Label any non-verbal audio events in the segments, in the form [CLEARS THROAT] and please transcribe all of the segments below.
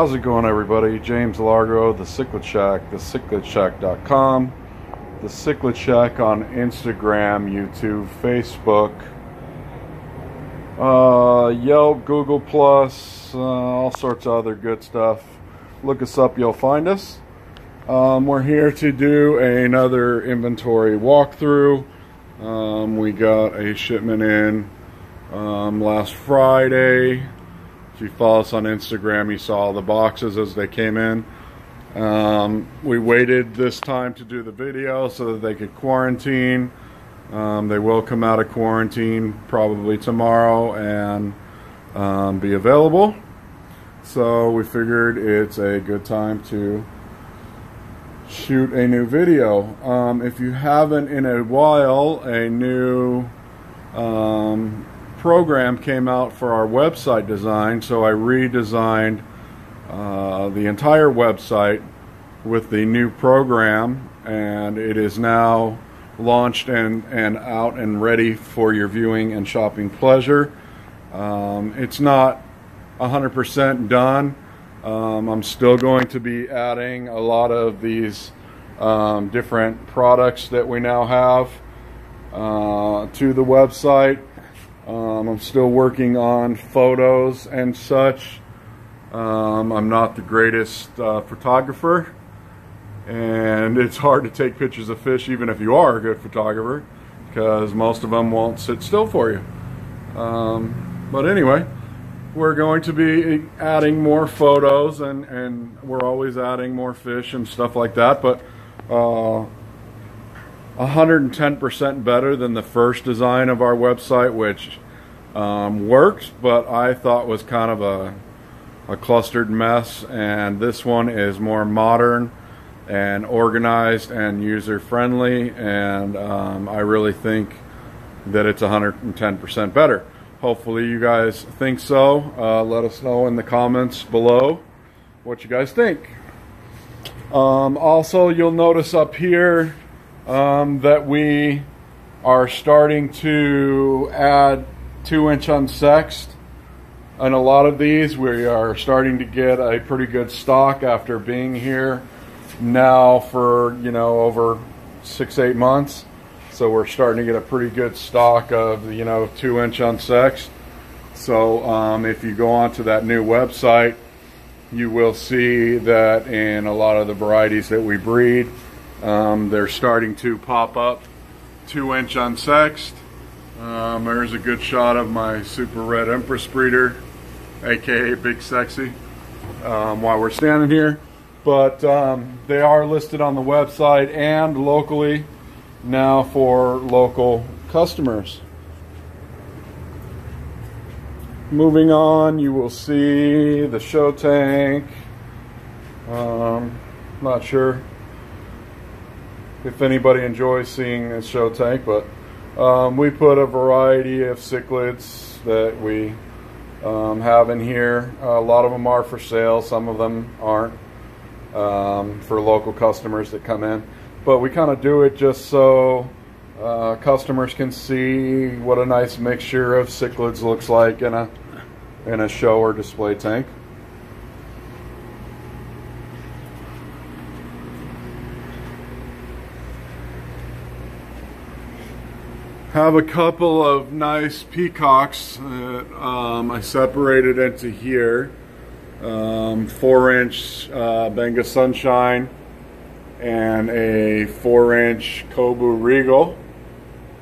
How's it going, everybody? James Largo, The Cichlid Shack, thecichlidshack.com, The Cichlid Shack on Instagram, YouTube, Facebook, uh, Yelp, Google Plus, uh, all sorts of other good stuff. Look us up, you'll find us. Um, we're here to do another inventory walkthrough. Um, we got a shipment in um, last Friday. If you follow us on Instagram, you saw the boxes as they came in. Um, we waited this time to do the video so that they could quarantine. Um, they will come out of quarantine probably tomorrow and um, be available. So we figured it's a good time to shoot a new video. Um, if you haven't in a while, a new um, program came out for our website design, so I redesigned uh, the entire website with the new program, and it is now launched and, and out and ready for your viewing and shopping pleasure. Um, it's not 100% done. Um, I'm still going to be adding a lot of these um, different products that we now have uh, to the website. Um, I'm still working on photos and such. Um, I'm not the greatest uh, photographer, and it's hard to take pictures of fish even if you are a good photographer because most of them won't sit still for you. Um, but anyway, we're going to be adding more photos and, and we're always adding more fish and stuff like that. But uh, 110% better than the first design of our website, which um, works, but I thought was kind of a, a clustered mess. And this one is more modern and organized and user friendly. And um, I really think that it's 110% better. Hopefully you guys think so. Uh, let us know in the comments below what you guys think. Um, also, you'll notice up here um, that we are starting to add two inch unsexed. And a lot of these, we are starting to get a pretty good stock after being here now for, you know, over six, eight months. So we're starting to get a pretty good stock of, you know, two inch unsexed. So um, if you go onto that new website, you will see that in a lot of the varieties that we breed, um, they're starting to pop up two inch unsexed. Um, there's a good shot of my super red empress breeder, aka Big Sexy, um, while we're standing here. But um, they are listed on the website and locally now for local customers. Moving on, you will see the show tank. Um, not sure if anybody enjoys seeing this show tank, but um, we put a variety of cichlids that we um, have in here. A lot of them are for sale, some of them aren't um, for local customers that come in but we kind of do it just so uh, customers can see what a nice mixture of cichlids looks like in a in a show or display tank. Have a couple of nice peacocks that um, I separated into here. Um, four inch uh, Benga Sunshine and a four inch Kobu Regal.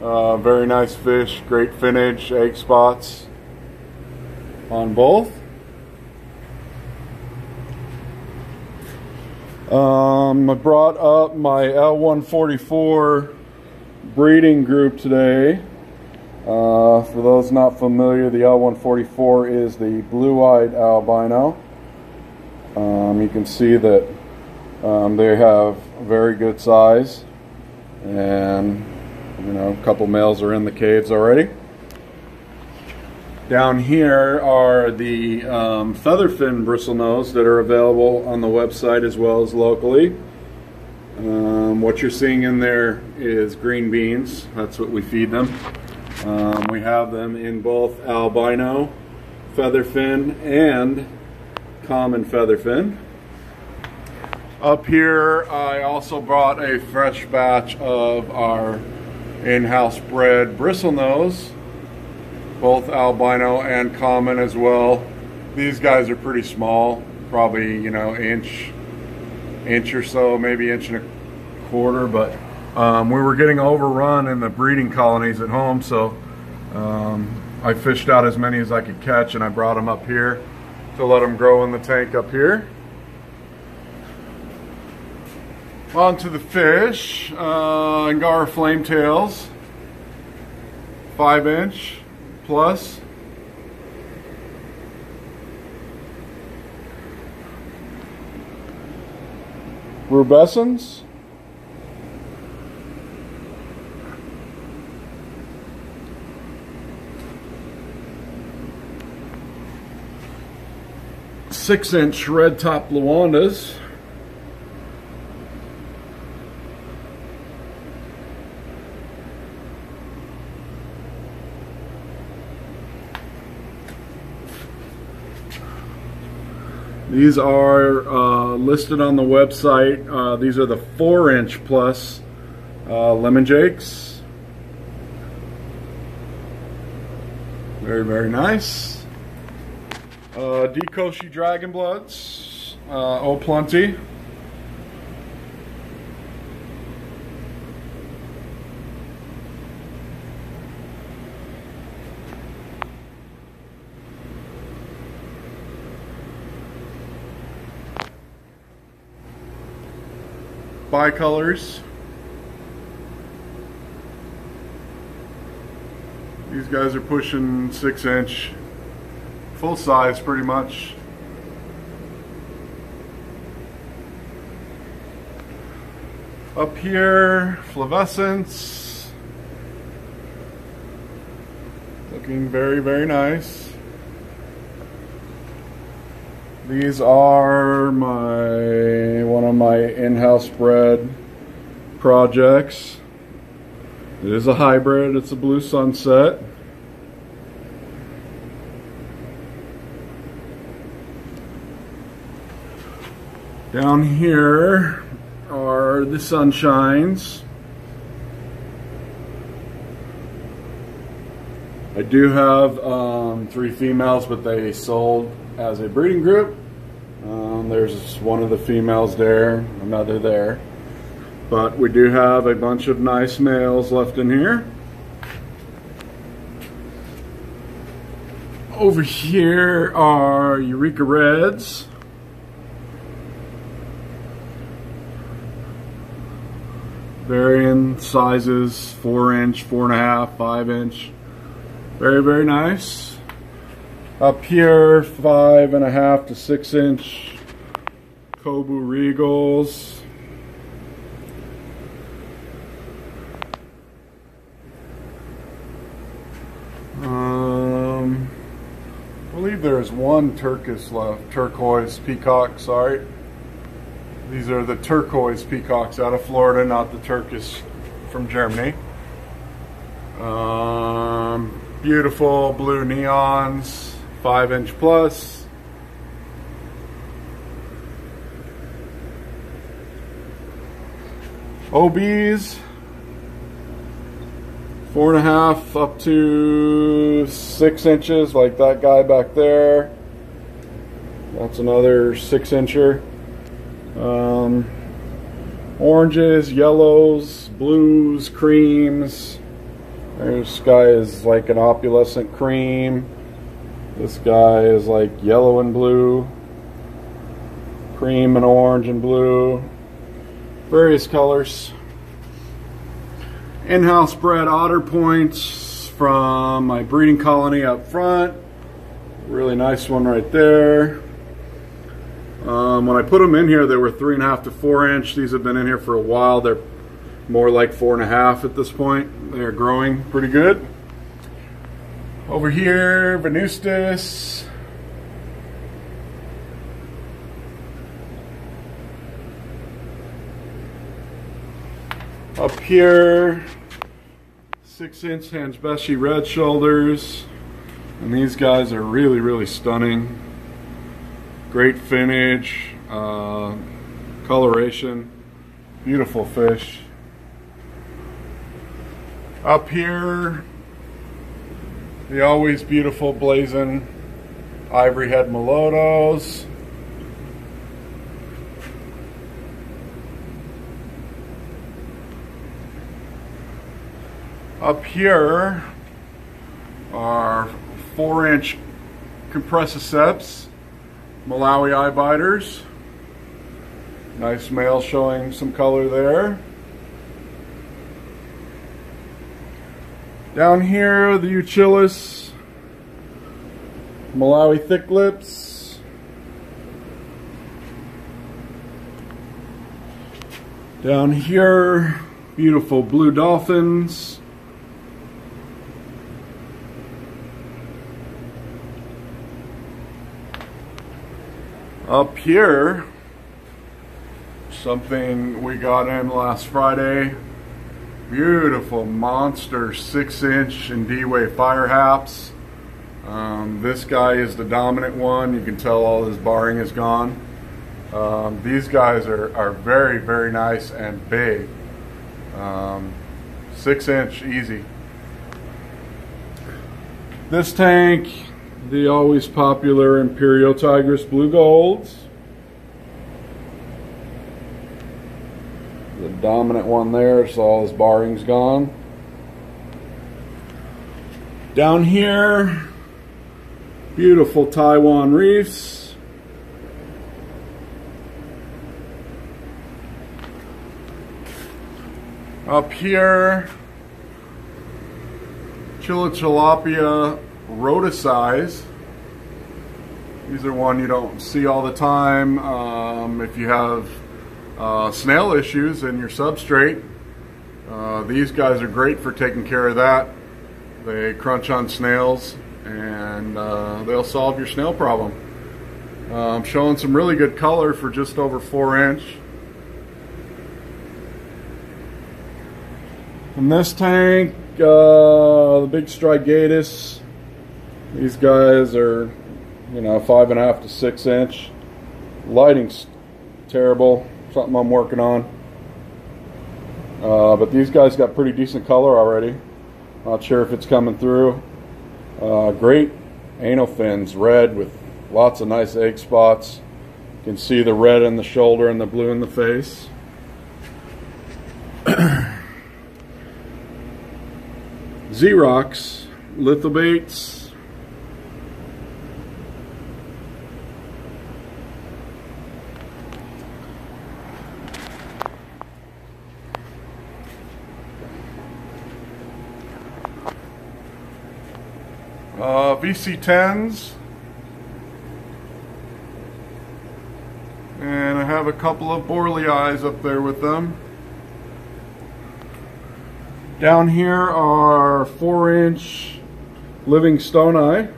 Uh, very nice fish, great finish, egg spots on both. Um, I brought up my L144 breeding group today. Uh, for those not familiar, the L144 is the blue-eyed albino. Um, you can see that um, they have very good size and you know a couple males are in the caves already. Down here are the um, featherfin bristlenose that are available on the website as well as locally. Um, what you're seeing in there is green beans. That's what we feed them. Um, we have them in both albino, featherfin, and common featherfin. Up here, I also brought a fresh batch of our in-house bred bristlenose, both albino and common as well. These guys are pretty small, probably, you know, inch, inch or so, maybe inch and a quarter, but um, we were getting overrun in the breeding colonies at home, so um, I fished out as many as I could catch and I brought them up here to let them grow in the tank up here. On to the fish, uh, Angara flame tails, five inch plus. Rubescens. Six inch red top Luandas. These are uh, listed on the website. Uh, these are the four inch plus uh, lemon jakes. Very, very nice. Uh, Dekoshi Dragon Bloods. Oh, plenty. Bicolors. These guys are pushing six inch, full size pretty much. Up here, flavescens. Looking very, very nice. These are my one of my in-house bred projects. It is a hybrid, it's a blue sunset. Down here are the sunshines. I do have um, three females, but they sold as a breeding group. There's one of the females there, another there. But we do have a bunch of nice males left in here. Over here are Eureka Reds. Varying sizes, four inch, four and a half, five inch. Very, very nice. Up here, five and a half to six inch Kobu Regals. Um, I believe there's one turquoise left, turquoise peacock, sorry. These are the turquoise peacocks out of Florida, not the turquoise from Germany. Um, beautiful blue neons five inch plus. OBs, four and a half up to six inches, like that guy back there. That's another six incher. Um, oranges, yellows, blues, creams. This guy is like an opalescent cream. This guy is like yellow and blue, cream and orange and blue, various colors. In-house bred otter points from my breeding colony up front. Really nice one right there. Um, when I put them in here, they were three and a half to four inch. These have been in here for a while. They're more like four and a half at this point. They're growing pretty good. Over here, Venustus. Up here, six inch hansbaenschi red shoulders. And these guys are really, really stunning. Great finish, uh, coloration, beautiful fish. Up here, the always beautiful blazing ivory head Molotos. Up here are four inch compressiceps, Malawi eye biters. Nice male showing some color there. Down here, the Euchilus, Malawi thick lips. Down here, beautiful blue dolphins. Up here, something we got in last Friday. Beautiful monster six inch and D-Way fire haps. Um, this guy is the dominant one. You can tell all his barring is gone. Um, these guys are, are very, very nice and big. Um, six inch easy. This tank the always popular Imperial Tigris Blue Golds. The dominant one there, so all his barring's gone. Down here, beautiful Taiwan reefs. Up here, Chilotilapia rhoadesii. These are one you don't see all the time. Um, if you have uh, snail issues in your substrate, uh, these guys are great for taking care of that. They crunch on snails and uh, they'll solve your snail problem. I'm showing some really good color for just over four inch. In this tank, uh, the big strigatus these guys are, you know, five and a half to six inch. Lighting's terrible, something I'm working on. Uh, but these guys got pretty decent color already. Not sure if it's coming through. Uh, great anal fins, red with lots of nice egg spots. You can see the red in the shoulder and the blue in the face. [COUGHS] Xerox lithobates Uh, VC10s. And I have a couple of Borley eyes up there with them. Down here are 4 inch Livingstoni.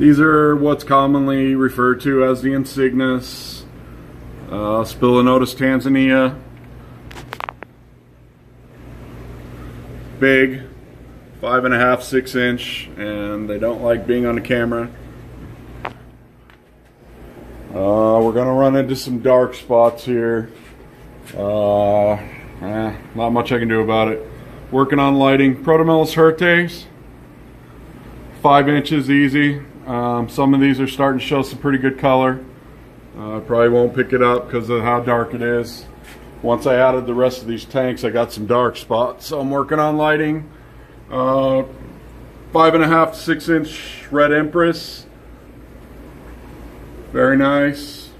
These are what's commonly referred to as the Insignis, uh, spilonotus tanzania. Big, five and a half, six inch, and they don't like being on the camera. Uh, we're gonna run into some dark spots here. Uh, eh, not much I can do about it. Working on lighting. Protomelas hirtes, five inches easy. Um, some of these are starting to show some pretty good color. Uh, I probably won't pick it up because of how dark it is. Once I added the rest of these tanks, I got some dark spots. So I'm working on lighting. Uh, five and a half to six inch red empress. Very nice.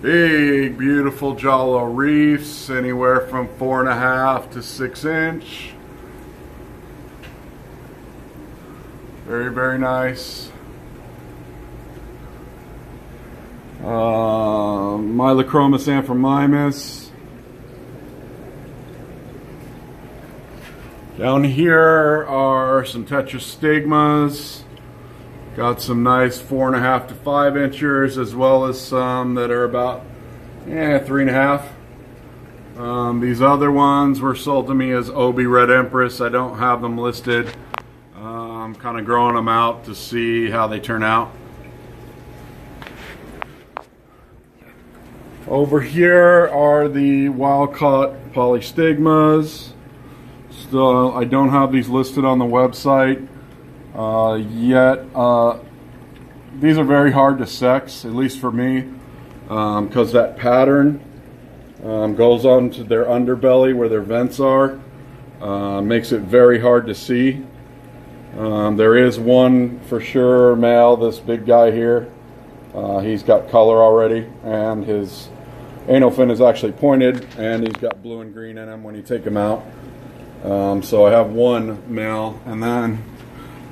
Big, beautiful Jalo reefs, anywhere from four and a half to six inch. Very, very nice. Uh, Mylochromis amphimymis. Down here are some tetrastigmas. Got some nice four and a half to five inchers as well as some that are about yeah, three and a half. Um, these other ones were sold to me as Obi Red Empress. I don't have them listed. Kind of growing them out to see how they turn out. Over here are the wild caught polystigmas. Still, I don't have these listed on the website uh, yet. Uh, these are very hard to sex, at least for me, because um, that pattern um, goes onto their underbelly where their vents are. Uh, makes it very hard to see. Um, there is one for sure male, this big guy here. Uh, he's got color already, and his anal fin is actually pointed, and he's got blue and green in him when you take him out. Um, so I have one male, and then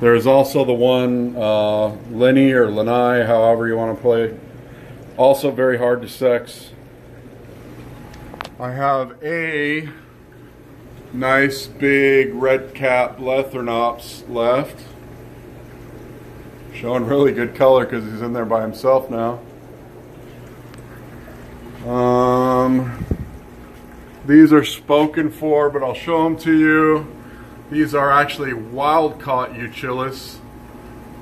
there's also the one uh, Lenny or Lenai, however you want to play. Also very hard to sex. I have a nice big red cap Lethrinops left. Showing really good color because he's in there by himself now. Um, these are spoken for, but I'll show them to you. These are actually wild caught Euchilus,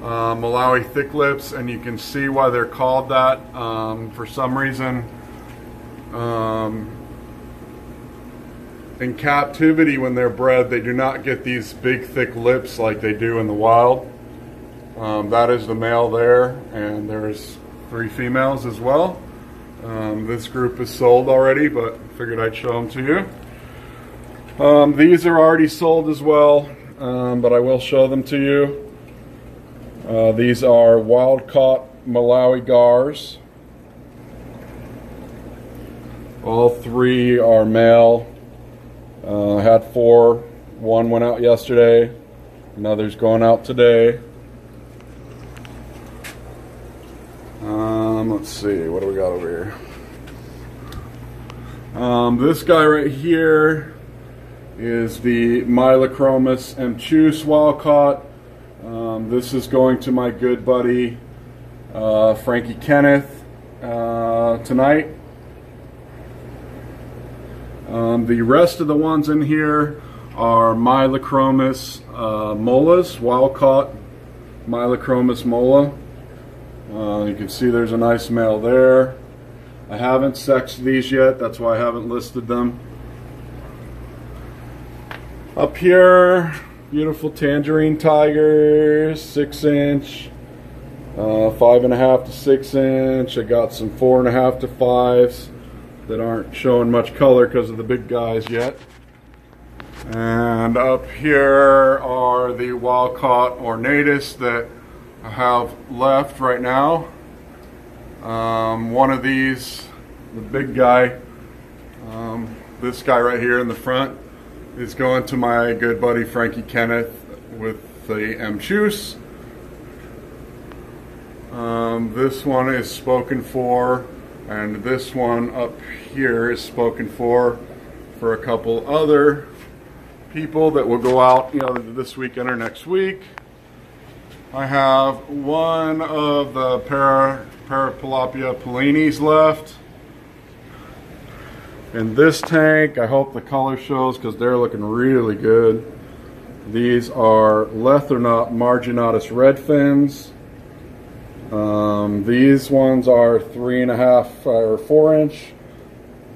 uh, Malawi thick lips, and you can see why they're called that. Um, for some reason, um, in captivity when they're bred, they do not get these big thick lips like they do in the wild. Um, that is the male there, and there's three females as well. Um, this group is sold already, but figured I'd show them to you. Um, these are already sold as well, um, but I will show them to you. Uh, these are wild-caught Malawi gars. All three are male. Uh, I had four. One went out yesterday. Another's going out today. Um, let's see, what do we got over here? Um, this guy right here is the Mylochromis emchus wildcaught. Um, this is going to my good buddy uh, Frankie Kenneth uh, tonight. Um, the rest of the ones in here are Mylochromis uh, mollas, wild caught Mylochromis mola. Uh, you can see there's a nice male there. I haven't sexed these yet, that's why I haven't listed them. Up here, beautiful tangerine tigers, six inch, uh, five and a half to six inch. I got some four and a half to fives that aren't showing much color because of the big guys yet. And up here are the wild caught ornatus that I have left right now. Um, one of these, the big guy, um, this guy right here in the front, is going to my good buddy Frankie Kenneth with the emchus. Um, this one is spoken for and this one up here is spoken for for a couple other people that will go out you know this weekend or next week. I have one of the para, Parapilapia Paulinis left. In this tank I hope the color shows because they're looking really good. These are Lethrinops marginatus red fins um, these ones are three and a half or four inch.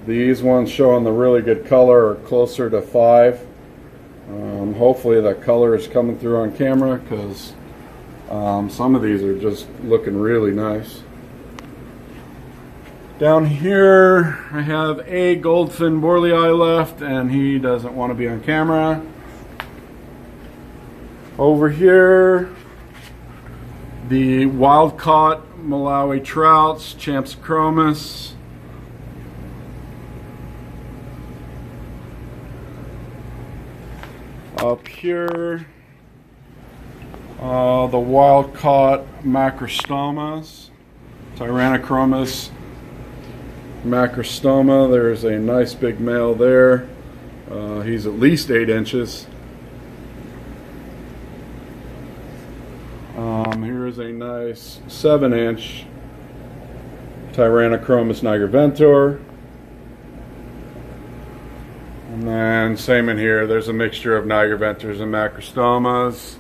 These ones showing the really good color are closer to five. Um, hopefully that color is coming through on camera because um, some of these are just looking really nice. Down here I have a goldfin borlii left and he doesn't want to be on camera. Over here the wild caught Malawi trouts, Champsochromis. Up here, uh, the wild caught macrostomas, Tyrannochromis macrostoma. There's a nice big male there. Uh, he's at least eight inches. Um, here is a nice 7 inch Tyrannochromis nigriventer. And then same in here, there's a mixture of nigriventers and macrostomas.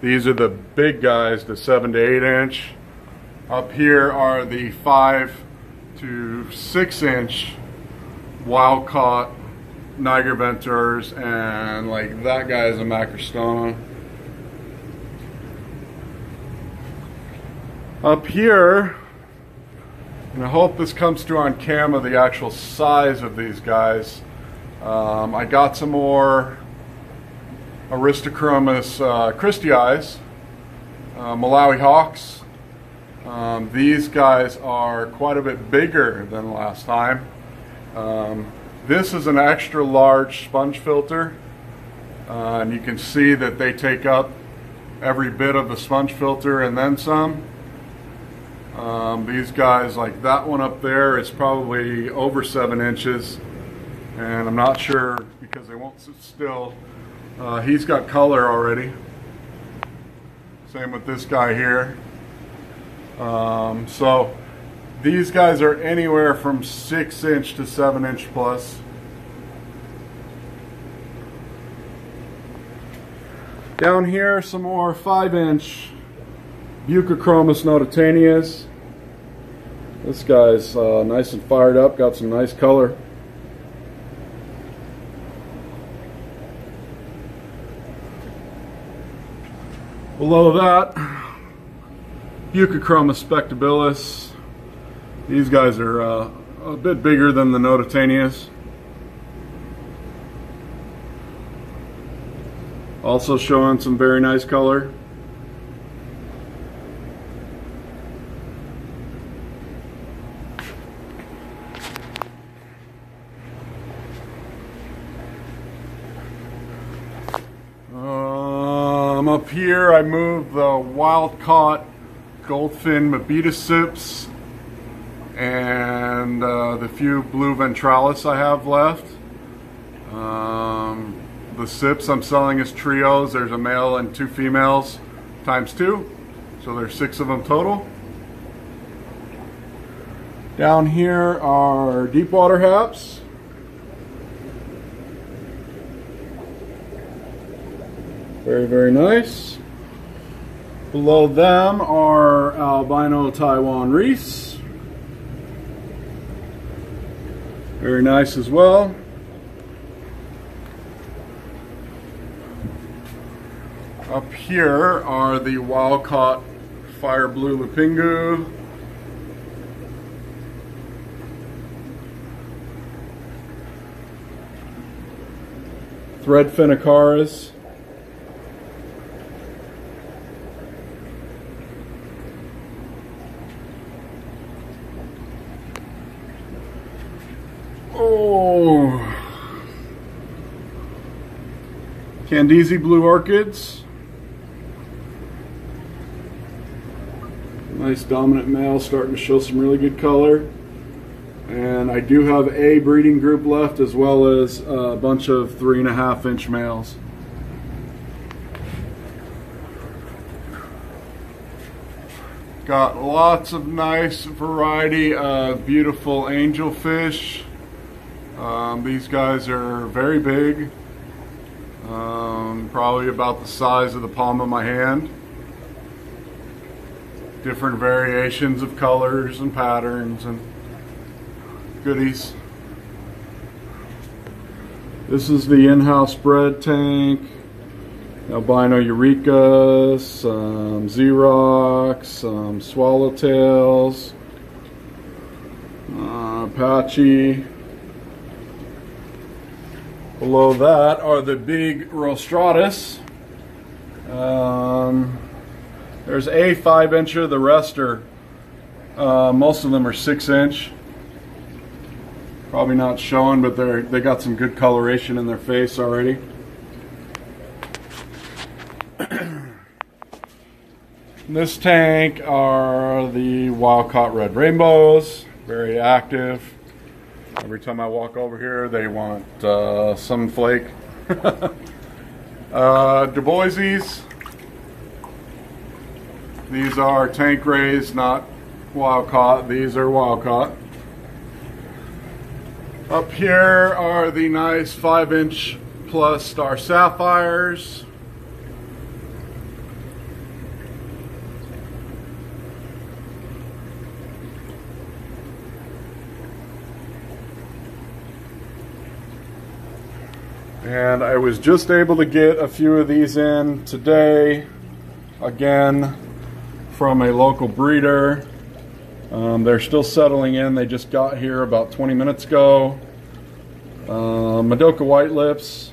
These are the big guys, the 7 to 8 inch. Up here are the 5 to 6 inch wild caught nigriventers and like that guy is a macrostoma. Up here, and I hope this comes through on camera, the actual size of these guys. Um, I got some more Aristochromis uh, christii, uh, Malawi hawks. Um, these guys are quite a bit bigger than last time. Um, this is an extra large sponge filter, uh, and you can see that they take up every bit of the sponge filter and then some. Um, these guys, like that one up there, is probably over seven inches, and I'm not sure because they won't sit still. Uh, he's got color already. Same with this guy here. Um, so these guys are anywhere from six inch to seven inch plus. Down here, some more five inch Buccochromis nodotaenius. This guy's uh, nice and fired up, got some nice color. Below that, Buccochromis spectabilis. These guys are uh, a bit bigger than the nodotaenius. Also showing some very nice color. Um, up here I moved the wild caught goldfin mebeticips and uh, the few blue ventralis I have left. Um, the sips I'm selling as trios. There's a male and two females times two. So there's six of them total. Down here are deep water haps. Very, very nice. Below them are albino Taiwan reefs. Very nice as well. Up here are the wild caught fire blue Lupingu. Thread Phennacaris. Oh. Candisi blue orchids. Nice dominant male starting to show some really good color. And I do have a breeding group left as well as a bunch of three and a half inch males. Got lots of nice variety of beautiful angelfish. Um, these guys are very big, um, probably about the size of the palm of my hand different variations of colors and patterns and goodies. This is the in-house bred tank. Albino Eureka, some Xerox, some Swallowtails, uh, Apache. Below that are the big Rostratus. Um, there's a five incher, the rest are, uh, most of them are six inch. Probably not showing, but they're, they got some good coloration in their face already. In [CLEARS THROAT] this tank are the wild caught red rainbows, very active. Every time I walk over here, they want uh, some flake. [LAUGHS] uh, Du Boises, These are tank raised, not wild caught. These are wild caught. Up here are the nice 5 inch plus star sapphires. And I was just able to get a few of these in today, again, from a local breeder. Um, they're still settling in. They just got here about 20 minutes ago. Uh, Madoka White Lips.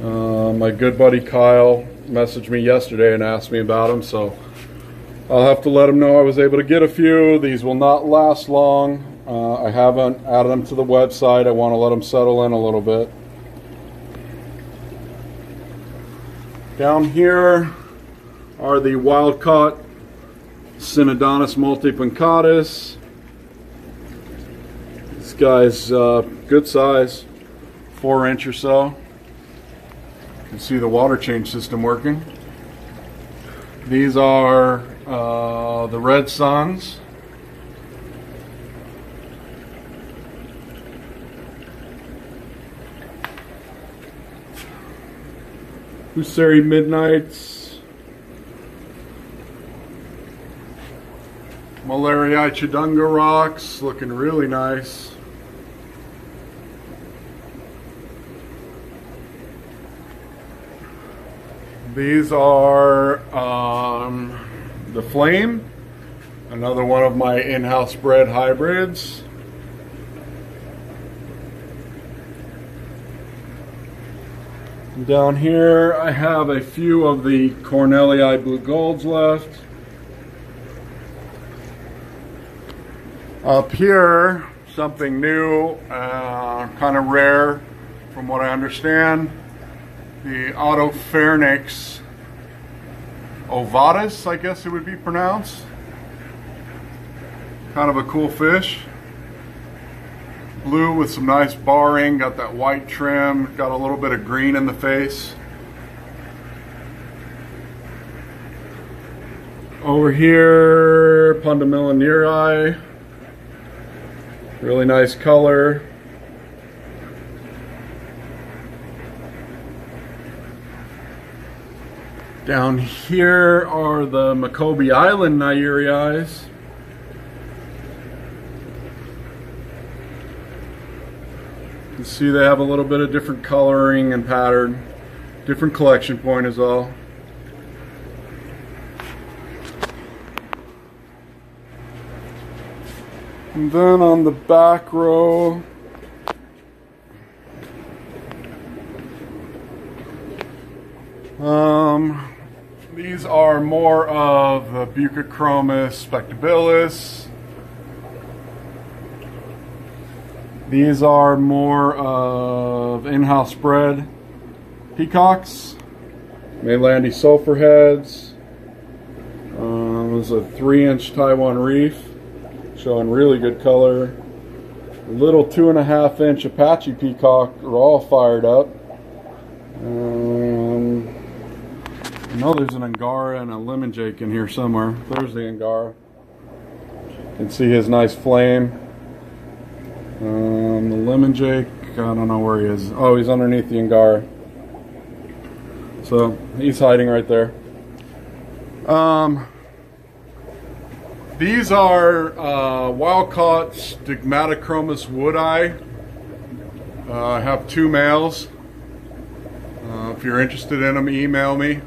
Uh, my good buddy Kyle messaged me yesterday and asked me about them, so I'll have to let him know I was able to get a few. These will not last long. Uh, I haven't added them to the website. I want to let them settle in a little bit. Down here are the wild caught Synodontis multipunctatus. This guy's uh, good size, four inch or so. You can see the water change system working. These are uh, the red suns. Ussari Midnights, Malaria Chidunga rocks, looking really nice. These are um, the Flame, another one of my in-house bred hybrids. Down here I have a few of the Cornellii Blue Golds left. Up here, something new, uh, kind of rare from what I understand. The Otopharynx ovatus, I guess it would be pronounced. Kind of a cool fish blue with some nice barring, got that white trim, got a little bit of green in the face. Over here, Pundamilia nerii, really nice color. Down here are the Macoby Island Nairii. You see they have a little bit of different coloring and pattern. Different collection point is all. And then on the back row, um, these are more of the Buccochromis spectabilis. These are more of in-house bred peacocks, Maylandi sulfur heads. Um, this is a three inch Taiwan reef, showing really good color. A little two and a half inch Apache peacock are all fired up. Um, I know there's an Angara and a lemon jake in here somewhere. There's the Angara. You can see his nice flame. Um, the lemon jake, I don't know where he is. Oh, he's underneath the Angara. So he's hiding right there. Um, these are uh, wild caught Stigmatochromis woodi. Uh, I have two males. Uh, if you're interested in them, email me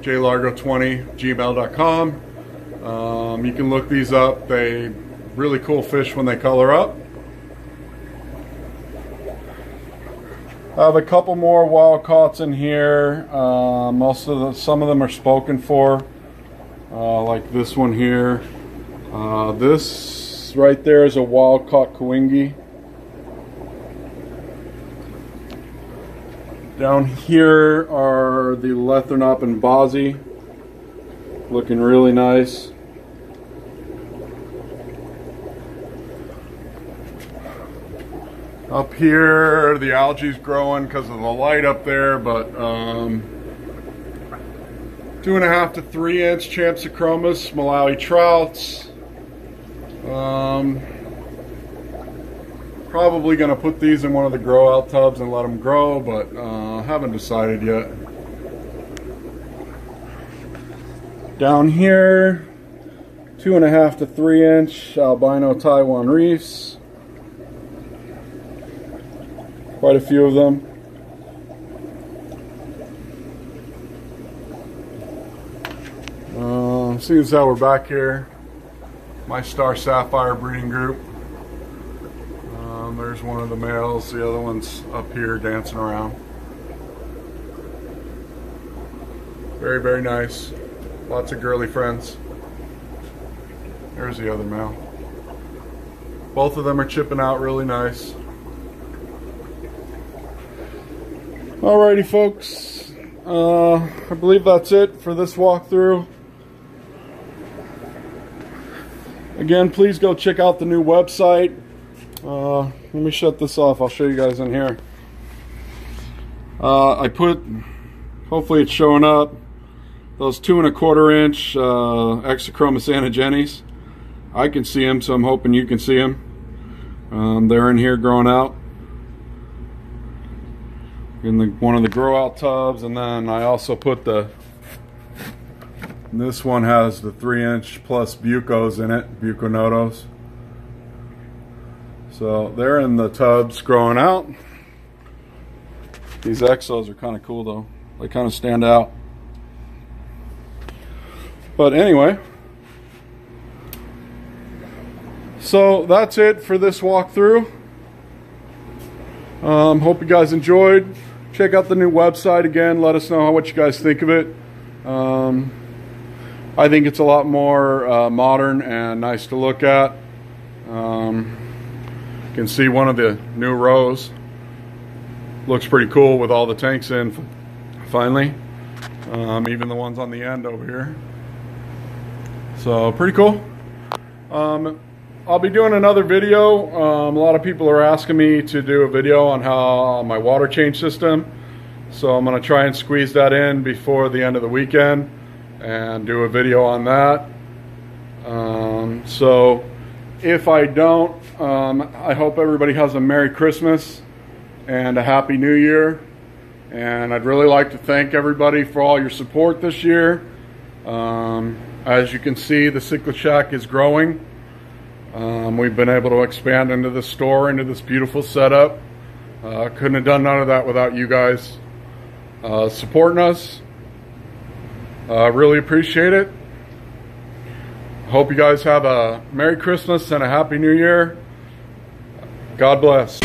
jlargo20 gmail.com. Um, you can look these up. They really cool fish when they color up. I have a couple more wild caughts in here. Uh, most of the, some of them are spoken for, uh, like this one here. Uh, this right there is a wild caught Kawingi. Down here are the Lethernop and Bozzie, looking really nice. Up here, the algae's growing because of the light up there, but um, two and a half to three inch Champsochromis Malawi trouts. Um, probably going to put these in one of the grow out tubs and let them grow, but uh, haven't decided yet. Down here, two and a half to three inch albino Taiwan reefs. Quite a few of them. Uh, seeing as how we're back here, my Star Sapphire breeding group. Um, there's one of the males, the other one's up here dancing around. Very, very nice. Lots of girly friends. There's the other male. Both of them are chipping out really nice. Alrighty folks, uh, I believe that's it for this walkthrough. Again, please go check out the new website. Uh, let me shut this off. I'll show you guys in here. Uh, I put, hopefully it's showing up, those two and a quarter inch uh, Exochochromis anagenys. I can see them, so I'm hoping you can see them. Um, they're in here growing out in the one of the grow out tubs, and then I also put the this one has the three inch plus bucos in it, buconodos. So they're in the tubs growing out. These exos are kind of cool though. They kind of stand out. But anyway, so that's it for this walkthrough. Um, hope you guys enjoyed. Check out the new website again. Let us know what you guys think of it. Um, I think it's a lot more uh, modern and nice to look at. Um, you can see one of the new rows. Looks pretty cool with all the tanks in finally. Um, even the ones on the end over here. So pretty cool. I'll be doing another video. Um, a lot of people are asking me to do a video on how my water change system. So I'm going to try and squeeze that in before the end of the weekend and do a video on that. Um, so if I don't, um, I hope everybody has a Merry Christmas and a Happy New Year. And I'd really like to thank everybody for all your support this year. Um, as you can see, the Cichlid Shack is growing. Um, we've been able to expand into the store, into this beautiful setup. Uh, couldn't have done none of that without you guys uh, supporting us. Uh, really appreciate it. Hope you guys have a Merry Christmas and a Happy New Year. God bless.